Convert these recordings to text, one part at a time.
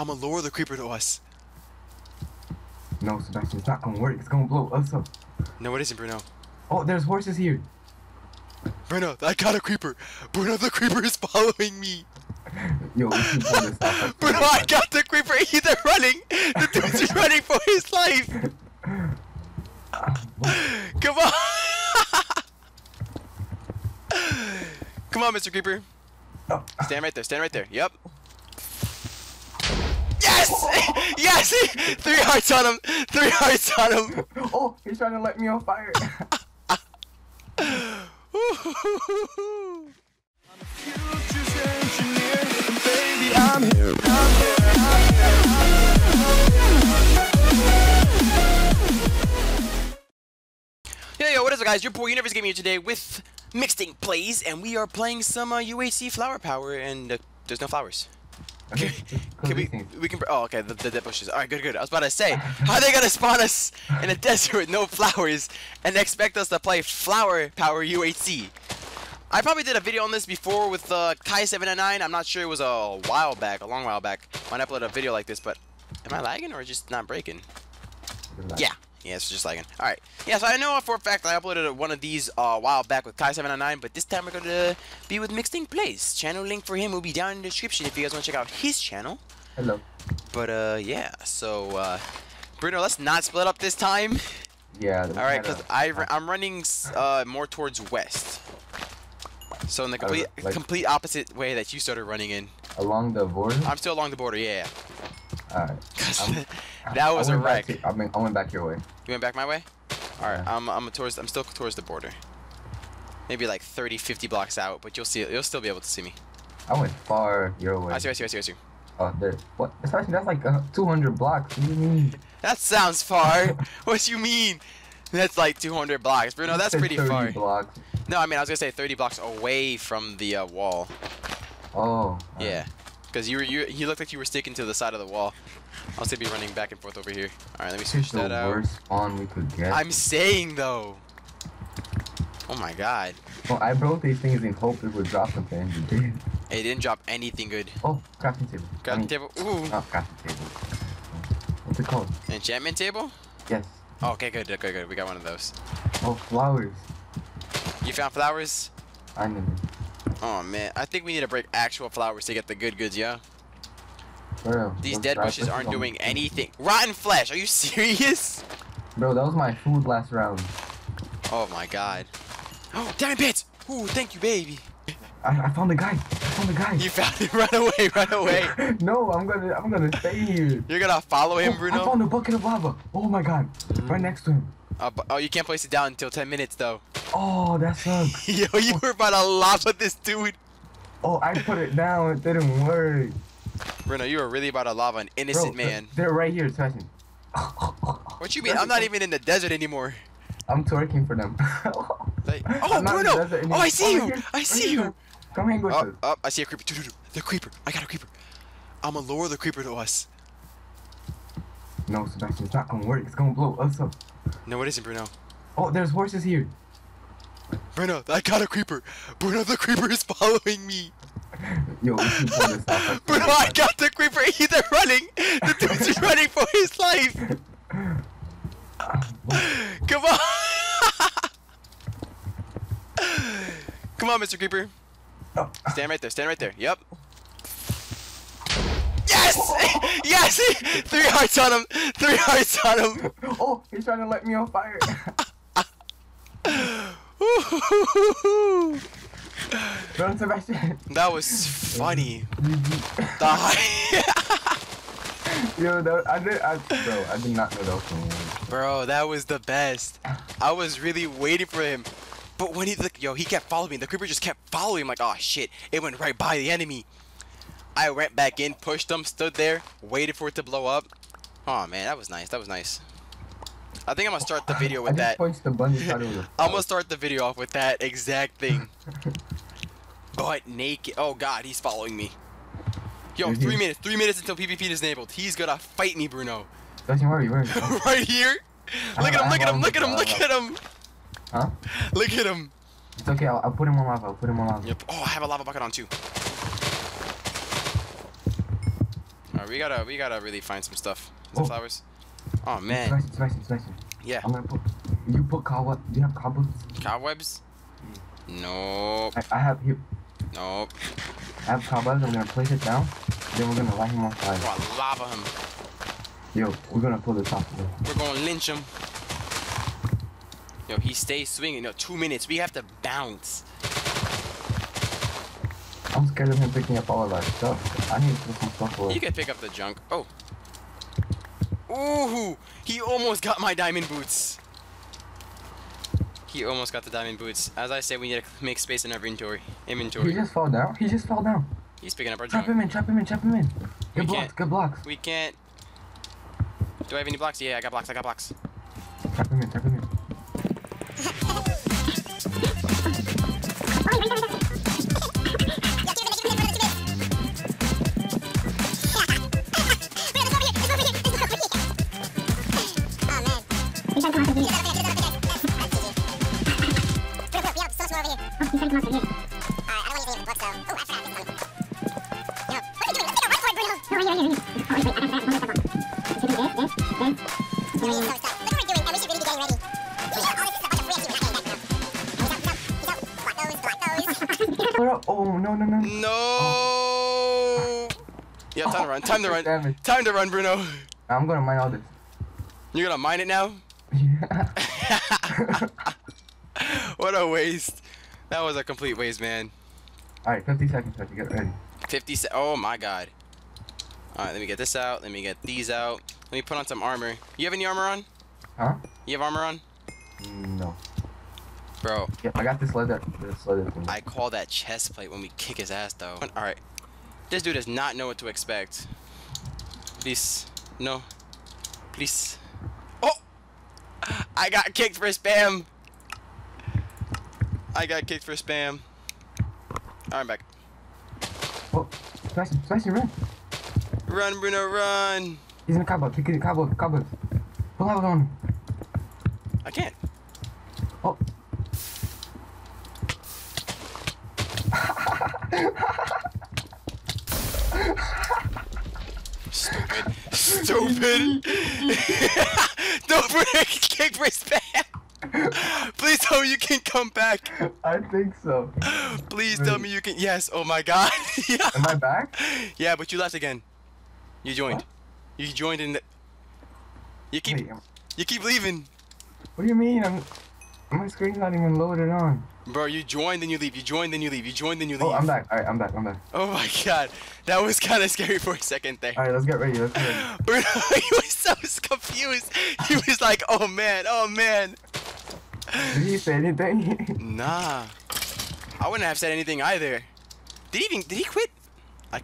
I'ma lure the creeper to us. No, Sebastian, it's not gonna work. It's gonna blow us up. No, it isn't, Bruno. Oh, there's horses here. Bruno, I got a creeper. Bruno, the creeper is following me. Yo, we should this Bruno, I got the creeper. He's running. The dude's running for his life. Come on. Come on, Mr. Creeper. Oh, Stand right there. Stand right there. Yep. Yes! Yes! Three hearts on him. Three hearts on him. oh, he's trying to light me on fire. Yo, yo, what is up, guys? Your boy Univerze Gaming here today with Mixed InkPlays, and we are playing some uh, UHC Flower Power, and uh, there's no flowers. Okay, Can, just close can we, we can, oh, okay, the, the dead bushes. Alright, good, good. I was about to say, how are they gonna spawn us in a desert with no flowers and expect us to play Flower Power UHC? I probably did a video on this before with uh, Kai799. I'm not sure it was a while back, a long while back. When I uploaded a video like this, but am I lagging or just not breaking? Yeah. Yeah, it's just lagging. Alright. Yeah, so I know for a fact I uploaded one of these uh, a while back with Kai799, but this time we're going to be with Mixed InkPlays. Channel link for him will be down in the description if you guys want to check out his channel. Hello. But, uh, yeah. So, uh, Bruno, let's not split up this time. Yeah. Alright, because I'm running uh, more towards west. So in the complete, like- complete opposite way that you started running in. along the border. I'm still along the border, yeah. Alright. that was a wreck. to- I mean, I went back your way. You went back my way? Alright, Yeah. I'm I'm towards I'm still towards the border. Maybe like 30, 50 blocks out, but you'll see you'll still be able to see me. I went far your way. I see, I see, I see, I see. Oh, there. What? Especially that's like uh, 200 blocks. What do you mean? That sounds far. what you mean? That's like 200 blocks. Bruno, that's pretty 30 far. blocks. No, I mean I was gonna say 30 blocks away from the uh, wall. Oh. Yeah. Cause you were you you looked like you were sticking to the side of the wall. I'll still be running back and forth over here. All right, let me switch that out. worst spawn we could get. I'm saying though. Oh my god. Well, I broke these things in hope it would drop something. It did. It didn't drop anything good. Oh, crafting table. I Crafting mean, table. Ooh. Not crafting table. What's it called? Enchantment table? Yes. Oh, okay, good, good, good. We got one of those. Oh, flowers. You found flowers? I know. Oh man, I think we need to break actual flowers to get the good goods, yeah? Bro, These dead bushes aren't doing anything. Rotten flesh, are you serious? Bro, that was my food last round. Oh my god. Oh, damn bits! Ooh, thank you, baby. I, I found the guy. I found the guy. You found it. Run away, run away. no, I'm gonna I'm gonna stay here. You're gonna follow him, Oh, I found a bucket of lava. Oh my god. Right next to him. Uh, oh, you can't place it down until 10 minutes, though. Oh, that sucks. Yo, you were about to lava this dude. Oh, I put it down. It didn't work. Bruno, you were really about to lava an Bro, innocent man. They're right here, Sebastian. What you mean? I'm not even in the desert anymore. I'm twerking for them. Like- oh, Bruno! Oh. I see right you! here, I see here. you! Come hang with Oh, us. oh, I see a creeper. Dude, The creeper. I got a creeper. I'm gonna lure the creeper to us. No, Sebastian, it's not gonna work. It's gonna blow us up. No, it isn't, Bruno. Oh, there's horses here. Bruno, I got a creeper. Bruno, the creeper is following me. Yo, we should pull this off. like, Bruno, I got the creeper. He's running. The dude's running for his life. Come on. Come on, Mr. Creeper. Stand right there. Stand right there. Yep. Yes! Yes! Three hearts on him. Three hearts on him. oh, he's trying to light me on fire. Run, Sebastian. that was funny. High- Yo, that, I did, I, bro, I did not know that was. Bro, that was the best. I was really waiting for him. But when he, like, yo, he kept following me. The creeper just kept following him. Like, oh shit, it went right by the enemy. I went back in, pushed him, stood there, waited for it to blow up. Oh man, that was nice. That was nice. I think I'm gonna start the video with that. the bunny the I'm gonna start the video off with that exact thing. Butt naked. Oh god, he's following me. Yo, three minutes. Three minutes until PvP is enabled. He's gonna fight me, Bruno. Sebastian, where are you? Where are right here. Look at him, look at him, look at him, look at him. Huh? Look at him. It's okay, I'll, I'll put him on lava. I'll put him on lava. Yep. Oh, I have a lava bucket on too. Alright, we gotta we gotta really find some stuff. Some Oh. flowers. Oh man, yeah. I'm gonna put. You put cobweb. Do you have cobwebs? Cobwebs? Nope. I, I have here. Nope. I have cobwebs. I'm gonna place it down. Then we're gonna light him on fire. Lava him. Yo, we're gonna pull the top of it. We're gonna lynch him. Yo, he stays swinging. No, two minutes. We have to bounce. I'm scared of him picking up all of our stuff. I need to put some stuff away. You can pick up the junk. Oh. Ooh, he almost got my diamond boots. He almost got the diamond boots. As I said, we need to make space in our inventory. Inventory. He just fell down. He just fell down. He's picking up our Trap him in, trap him in, trap him in. We Good blocks, can't- good blocks. We can't. Do I have any blocks? Yeah, I got blocks. I got blocks. Trap him in, trap him in. Oh, no, no, no. No. Yeah, time to run. Time to run. Damage. Time to run, Bruno. I'm gonna mine all this. You're gonna mine it now? Yeah. what a waste. That was a complete waste, man. Alright, 50 seconds to get ready. 50 se- Oh my god. Alright, let me get this out. Let me get these out. Let me put on some armor. You have any armor on? Huh? You have armor on? No. Bro, Yep, I got this leather. This leather thing. I call that chest plate when we kick his ass, though. Alright. This dude does not know what to expect. Please. No. Please. Oh! I got kicked for spam. I got kicked for spam. Alright, I'm back. Oh, smash him, smash him, run. Run, Bruno, run! He's in the cobweb. Kick it, cobweb, cobweb. Pull out on him. I can't. Oh. Stupid. Stupid. Don't bring kick for spam. Please tell me you can come back. I think so. Please tell me you can. Yes. Oh my God. yeah. Am I back? Yeah, but you left again. You joined. What? You joined in. The... You keep. Wait, You keep leaving, what do you mean? I'm. My screen's not even loaded on. Bro. You joined then you leave. You joined then you leave. You joined then you leave. Oh, I'm back. Alright, I'm back. I'm back. Oh my God. That was kind of scary for a second there. Alright, let's get ready. Let's get ready. Bruno, he was so confused. He was like, "Oh man, oh man." Did he say anything? Nah, I wouldn't have said anything either. Did he even? Did he quit? I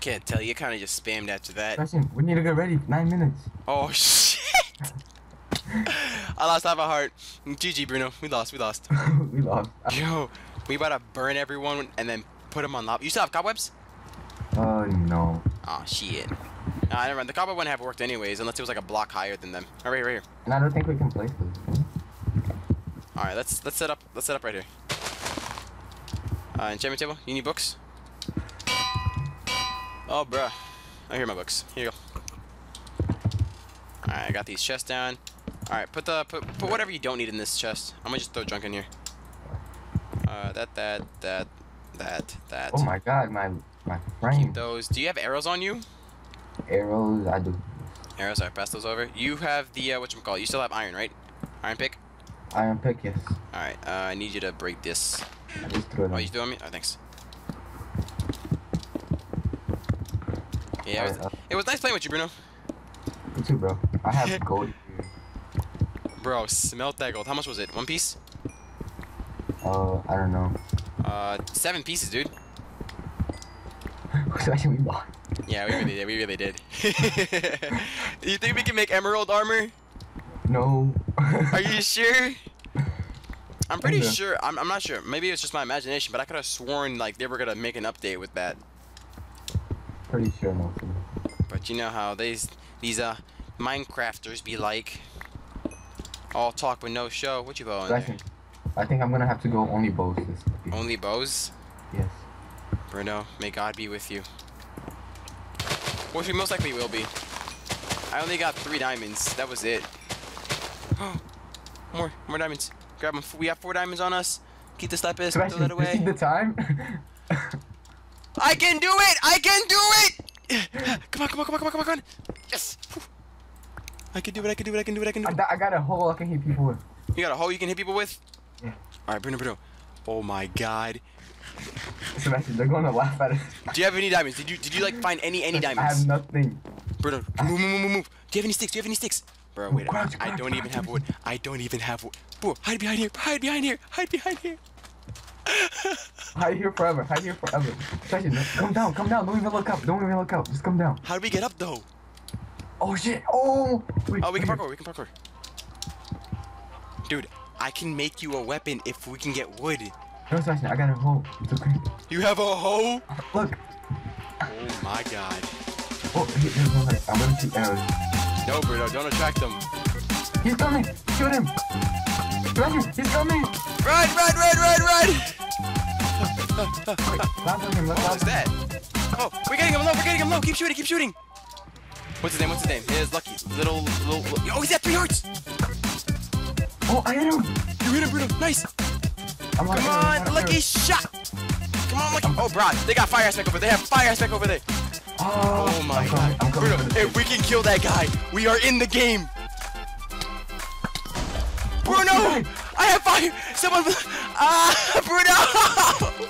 can't tell. You kind of just spammed after that. Question, we need to get ready. Nine minutes. Oh shit! I lost half a heart. GG, Bruno. We lost. We lost. we lost. Yo, we about to burn everyone and then put them on lava. You still have cobwebs? Oh, no. Oh shit. Nah, never mind. The cobweb wouldn't have worked anyways, unless it was like a block higher than them. All right, right here. And I don't think we can place this. All right, let's let's set up let's set up right here. Uh, enchantment table. You need books? Oh, bruh. I hear my books. Here you go. All right, I got these chests down. All right, put the put put whatever you don't need in this chest. I'm gonna just throw junk in here. Uh, that that that that that. Oh my god, my my frame. Keep those. Do you have arrows on you? Arrows, I do. Arrows. I pass those over. You have the uh, what you call? You still have iron, right? Iron pick. Iron pick, yes. All right. Uh, I need you to break this. I just threw it Oh, on. you doing me? Oh, thanks. Yeah, it was, uh, it was nice playing with you, Bruno. You too, bro. I have gold. Bro, smelt that gold. How much was it? One piece? Uh, I don't know. Uh, seven pieces, dude. Especially we lost. Yeah, we really did. We really did. you think we can make emerald armor? No. Are you sure? I'm pretty Kinda. sure. I'm, I'm not sure. Maybe it's just my imagination, but I could have sworn like they were gonna make an update with that. Pretty sure no. But you know how these these uh Minecrafters be like. All talk but no show. What you bow in there? Second. I think I'm gonna have to go only bows this week. Only bows? Yes. Bruno, may God be with you. Which we most likely will be. I only got three diamonds. That was it. more, more diamonds. Grab them. We have four diamonds on us. Keep the lapis. Throw that away. the time? I can do it! I can do it! Come on, come on, come on, come on, come on. Yes! Whew. I can do it, I can do it, I can do it, I can do I, it. got- I got a hole I can hit people with. You got a hole you can hit people with? Yeah. Alright, Bruno, Bruno. Oh my god. Sebastian, they're gonna laugh at us. Do you have any diamonds? Did you did you like find any any diamonds? I have nothing. Bruno, move, move, move, move, move. Do you have any sticks? Do you have any sticks? Bro, wait. Crouch, I don't even crouch. have wood. I don't even have wood. Bro, hide behind here. Hide behind here. Hide behind here. Hide here forever. Hide here forever. Sebastian, come down, come down. Don't even look up. Don't even look up. Just come down. How do we get up though? Oh shit. Oh. Wait, Oh, we can wait. parkour. We can parkour. Dude, I can make you a weapon if we can get wood. No, Sebastian, I got a hole. It's okay. You have a hoe? Look. Oh my god. Oh, he, one right. I'm gonna shoot arrows. No, Bruno, don't attract them. He's coming. Shoot him. Sebastian, he's coming. Run, run, run, run, run! At him. What was that? Oh, we're getting him low, we're getting him low. Keep shooting, keep shooting. What's his name? What's his name? It is Lucky. Little, little, little. Oh, he's at three hearts. Oh, I hit him. You hit him, Bruno. Nice. I'm Come on, Lucky shot. Come on, Lucky. Oh, Brad, they got fire aspect over there. They have fire aspect over there. Oh, Oh my coming, god. Bruno, if we can kill that guy, we are in the game. Bruno. I have fire. Someone, ah, Bruno.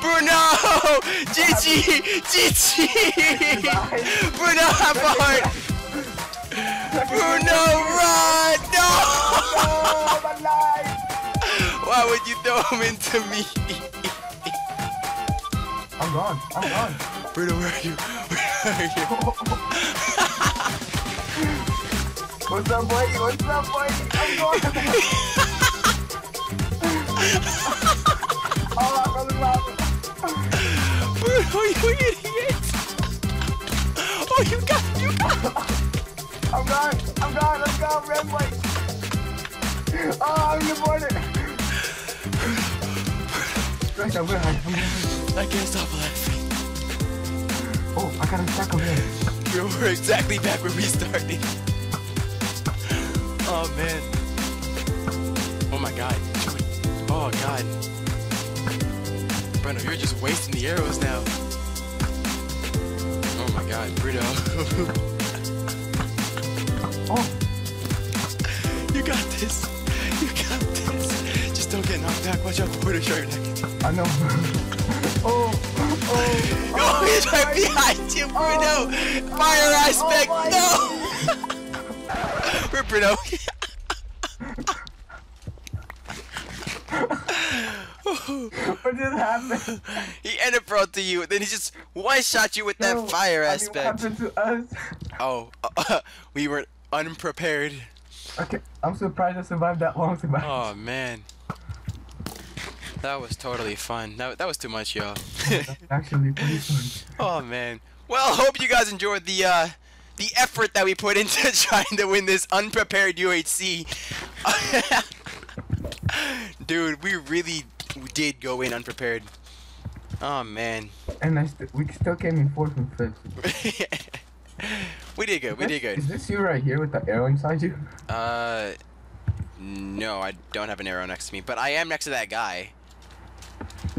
Bruno, GG, GG. Bruno, have a heart. Bruno, run. No. Why would you throw him into me? I'm gone. I'm gone. Bruno, where are you? Where are you? What's up, boy? What's up, boy? I'm gone. oh, I'm gonna laugh. Bruno, you idiot! Oh, you got, you got. I'm gone. I'm gone. Let's go, red boy. Oh, I'm in the border. Right, I'm gonna hide. I'm gonna hide. I can't stop laughing. Oh, I got a stack of it. Bro, we're exactly back where we started. Oh man. Oh my god. Oh god. Bruno, you're just wasting the arrows now. Oh god, Bruno. Oh, you got this. You got this. Just don't get knocked back. Watch out for the shirt neck. I know. Oh, oh, oh. Oh, he's right behind you, Bruno. Oh, oh, Fire aspect. my no. Rip Bruno. What just happened? he ended pro to you, then he just one shot you with that No, fire I mean, aspect. What happened to us? Oh, uh, we were unprepared. Okay, I'm surprised I survived that long. Oh man, that was totally fun. That that was too much, y'all. Actually, pretty fun. oh man. Well, hope you guys enjoyed the uh, the effort that we put into trying to win this unprepared UHC. Dude, we really did go in unprepared. Oh man. And I st- we still came in fourth and fifth. we did good. We did good. Is this you right here with the arrow inside you? Uh, no, I don't have an arrow next to me, but I am next to that guy.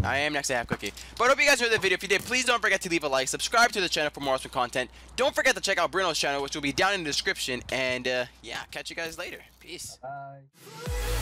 I am next to Half Cookie. But I hope you guys enjoyed the video. If you did, please don't forget to leave a like, subscribe to the channel for more awesome content. Don't forget to check out Bruno's channel, which will be down in the description. And uh, yeah, catch you guys later. Peace. Bye.